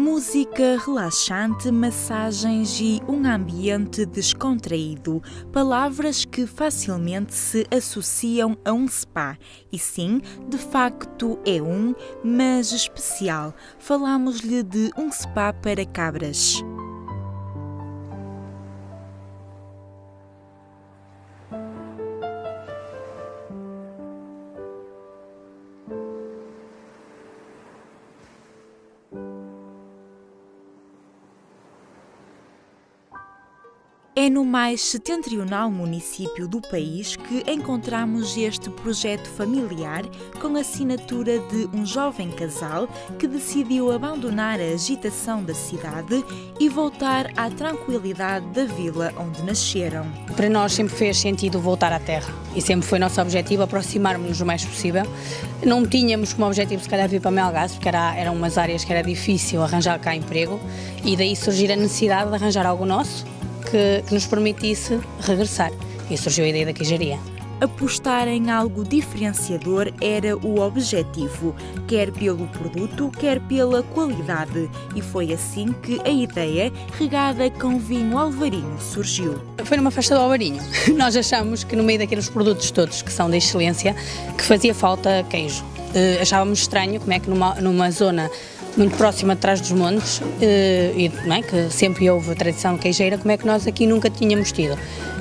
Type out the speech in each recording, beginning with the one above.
Música relaxante, massagens e um ambiente descontraído. Palavras que facilmente se associam a um spa. E sim, de facto é um, mas especial. Falamos-lhe de um spa para cabras. É no mais setentrional município do país que encontramos este projeto familiar com a assinatura de um jovem casal que decidiu abandonar a agitação da cidade e voltar à tranquilidade da vila onde nasceram. Para nós sempre fez sentido voltar à terra e sempre foi nosso objetivo aproximar-nos o mais possível. Não tínhamos como objetivo, se calhar, vir para Melgaço, porque era, eram umas áreas que era difícil arranjar cá emprego e daí surgir a necessidade de arranjar algo nosso que, que nos permitisse regressar. E surgiu a ideia da queijaria. Apostar em algo diferenciador era o objetivo, quer pelo produto, quer pela qualidade, e foi assim que a ideia, regada com vinho alvarinho, surgiu. Foi numa festa do alvarinho. Nós achamos que no meio daqueles produtos todos que são de excelência, que fazia falta queijo. Uh, achávamos estranho como é que numa, numa zona muito próxima de trás dos montes eh, e é, que sempre houve a tradição queijeira, como é que nós aqui nunca tínhamos tido.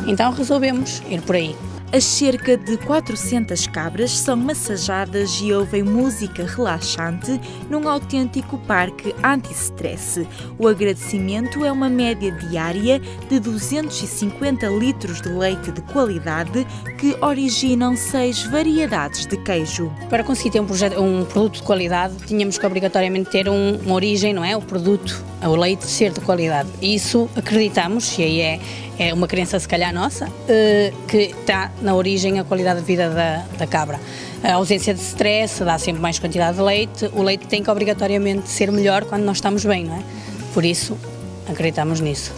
Então resolvemos ir por aí. As cerca de 400 cabras são massajadas e ouvem música relaxante num autêntico parque anti-stress. O agradecimento é uma média diária de 250 litros de leite de qualidade que originam seis variedades de queijo. Para conseguir ter um, projeto, um produto de qualidade, tínhamos que obrigatoriamente ter um, uma origem, não é? O produto, o leite ser de qualidade. Isso acreditamos, e aí é, é uma crença se calhar nossa, eh, que está na origem a qualidade de vida da, da cabra. A ausência de stress dá sempre mais quantidade de leite, o leite tem que obrigatoriamente ser melhor quando nós estamos bem, não é? Por isso, acreditamos nisso.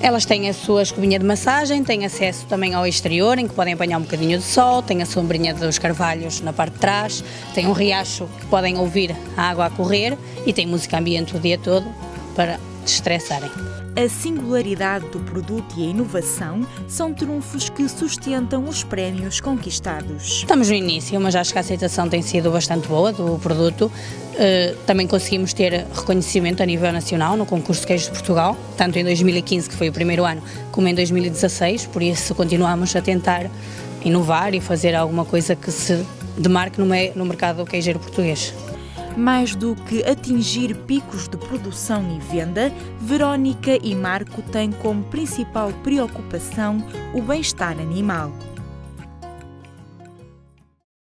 Elas têm a sua escovinha de massagem, têm acesso também ao exterior, em que podem apanhar um bocadinho de sol, têm a sombrinha dos carvalhos na parte de trás, têm um riacho que podem ouvir a água a correr e tem música ambiente o dia todo para destressarem. A singularidade do produto e a inovação são trunfos que sustentam os prémios conquistados. Estamos no início, mas acho que a aceitação tem sido bastante boa do produto. Uh, também conseguimos ter reconhecimento a nível nacional no concurso de queijo de Portugal, tanto em 2015, que foi o primeiro ano, como em 2016, por isso continuamos a tentar inovar e fazer alguma coisa que se demarque no mercado queijeiro português. Mais do que atingir picos de produção e venda, Verónica e Marco têm como principal preocupação o bem-estar animal.